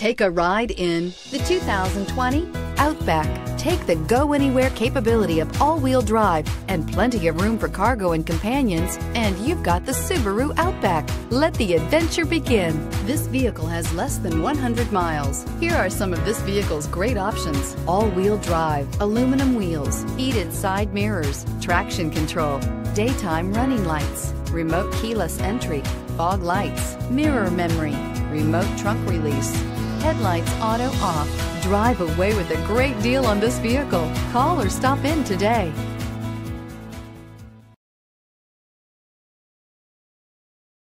Take a ride in the 2020 Outback. Take the go anywhere capability of all wheel drive and plenty of room for cargo and companions, and you've got the Subaru Outback. Let the adventure begin. This vehicle has less than 100 miles. Here are some of this vehicle's great options all wheel drive, aluminum wheels, heated side mirrors, traction control, daytime running lights, remote keyless entry, fog lights, mirror memory, remote trunk release, headlights auto off. Drive away with a great deal on this vehicle. Call or stop in today.